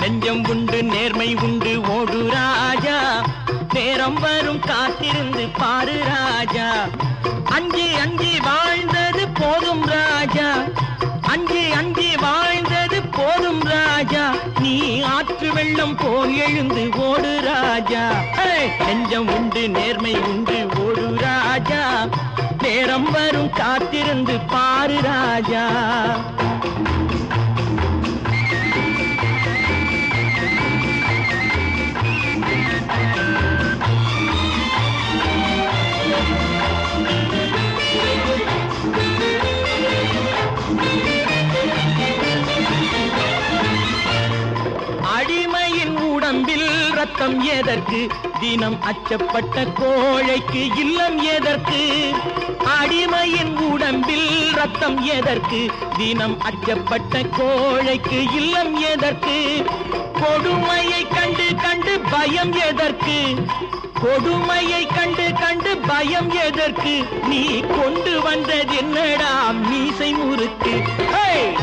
நெஞ்சம் உண்டு நேர்மை உண்டு ஓடு ராஜா. நேரம் வரும் காத்திருந்து பாரு ராஜா. அஞ்சி அஞ்சி வாழ்ந்தது போதும் ராஜா. அஞ்சி அஞ்சி வாழ்ந்தது போதும் ராஜா. நீ ஆற்று வெள்ளம் போல் எழுந்து ஓடு ராஜா. நெஞ்சம் உண்டு நேர்மை உண்டு ஓடு ராஜா. நேரம் வரும் காத்திருந்து பாரு ராஜா. உடம்பில் ரத்தம் எதற்கு? தினம் அச்சப்பட்ட கோழைக்கு இல்லம் எதற்கு? அடிமையின் உடம்பில் ரத்தம் எதற்கு? தினம் அச்சப்பட்ட கோழைக்கு இல்லம் எதற்கு? கொடுமையை கண்டு கண்டு பயம் எதற்கு? கொடுமையை கண்டு கண்டு பயம் எதற்கு? நீ கொண்டு வந்தது என்னடா? மீசை முறுக்கு.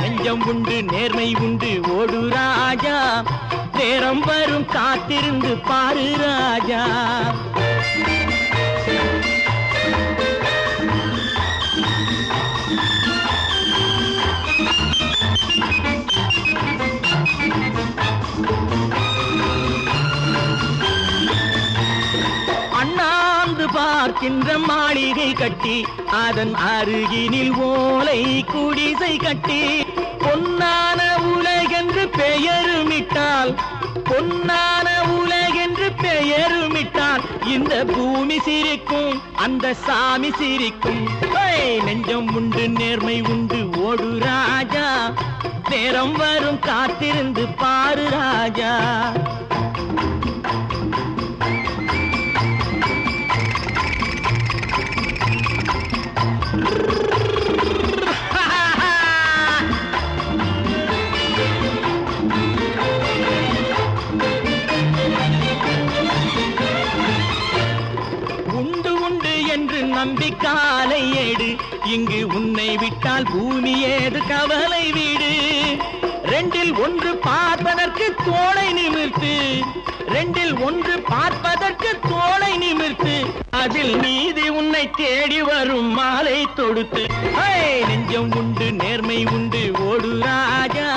நெஞ்சம் உண்டு நேர்மை உண்டு ஓடு ராஜா. நேரம் வரும் காத்திருந்து பாரு ராஜா. பார்க்கின்ற மாளிகை கட்டி அதன் அருகினில் ஓலை குடிசை கட்டி. பொன்னான உலகென்று பெயருமிட்டால் பொன்னான உலகென்று பெயருமிட்டால் இந்த பூமி சிரிக்கும் அந்த சாமி சிரிக்கும். நெஞ்சம் உண்டு நேர்மை உண்டு ஓடு ராஜா. நேரம் வரும் காத்திருந்து பாரு ராஜா. உண்டு நம்பி காலை ஏடு இங்கு உன்னை விட்டால் பூமி ஏது கவலை வீடு. ரெண்டில் ஒன்று பார்ப்பதற்கு தோலை நிமிர்த்து. ரெண்டில் ஒன்று பார்ப்பதற்கு தோலை நிமிர்த்து. அதில் நீதி உன்னை தேடி வரும் மாலை தொடுத்து. நெஞ்சம் உண்டு நேர்மை உண்டு ஓடு ராஜா.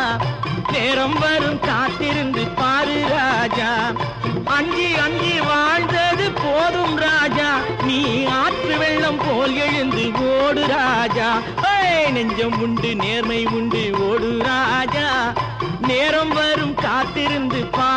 நேரம் வரும் காத்திருந்து பாரு ராஜா. அஞ்சி அஞ்சி வாழ்ந்தது போதும் ராஜா. நீ ஊற்று வெள்ளம் போல் எழுந்து ஓடு ராஜா. நெஞ்சம் உண்டு நேர்மை உண்டு ஓடு ராஜா. நேரம் வரும் காத்திருந்து பா